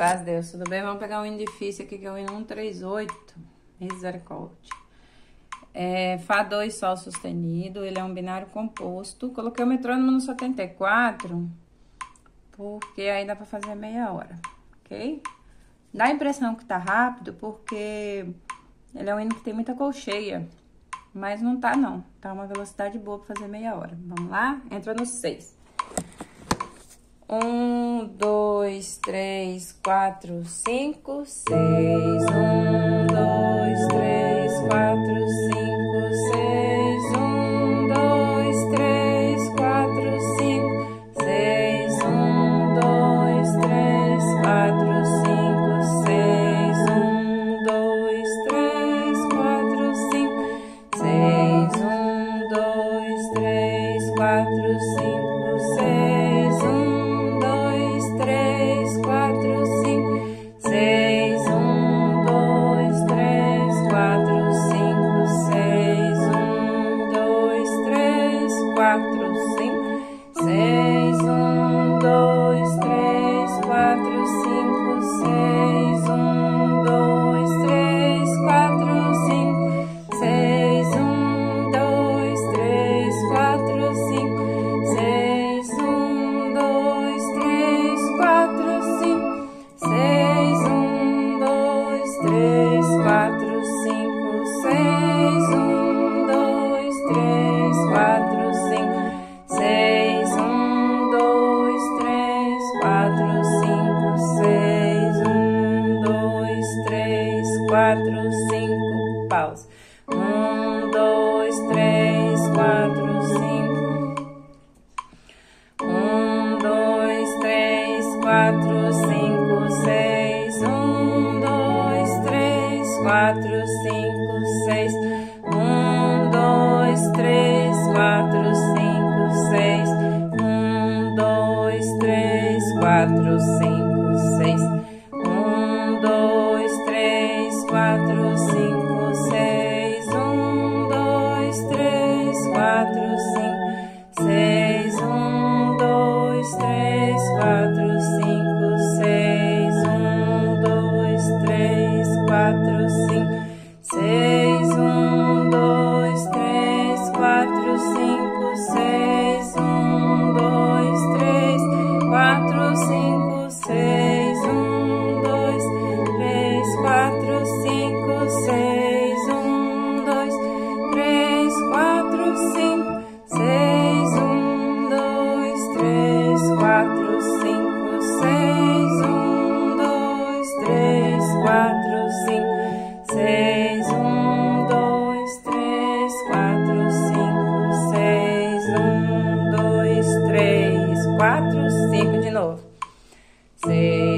Paz, Deus, tudo bem? Vamos pegar um hino difícil aqui, que é o hino 138, misericórdia. É, Fá 2 Sol sustenido, ele é um binário composto. Coloquei o metrônomo no 74, porque aí dá pra fazer meia hora, ok? Dá a impressão que tá rápido, porque ele é um hino que tem muita colcheia, mas não tá não. Tá uma velocidade boa pra fazer meia hora. Vamos lá? Entra no 6. Um, dois, três, quatro, cinco, seis, um. quatro, cinco, seis. Um, dois, três, quatro, cinco, seis. Um, dois, três, quatro, cinco. quatro, cinco, seis. quatro, cinco de novo. Seis.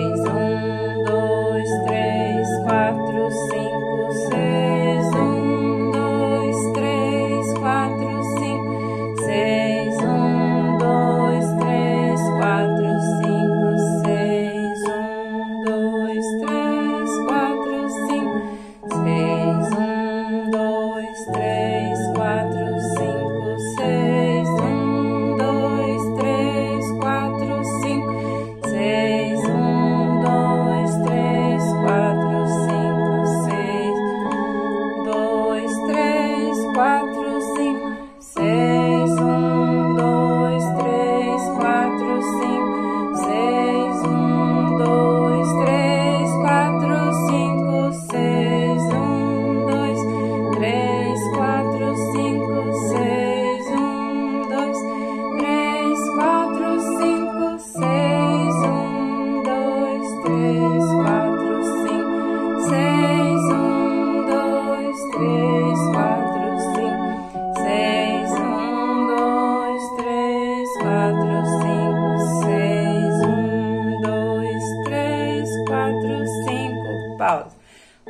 pausa.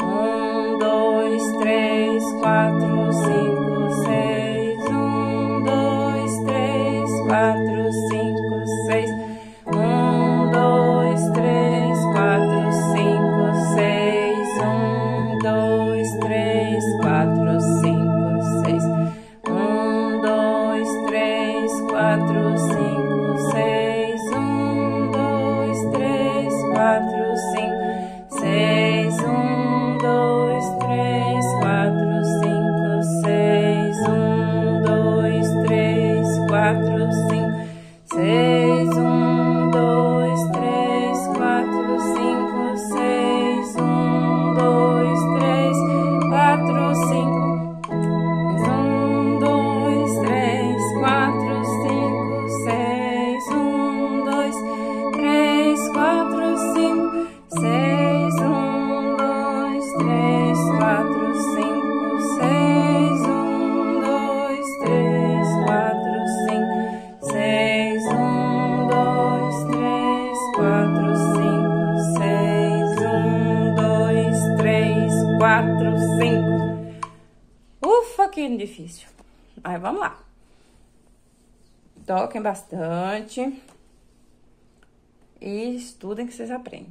Um, dois, três, quatro, cinco, seis. Um, dois, três, quatro, cinco, seis. Um, dois, três. 4, 5. Ufa, que difícil. Aí, vamos lá. Toquem bastante. E estudem que vocês aprendem.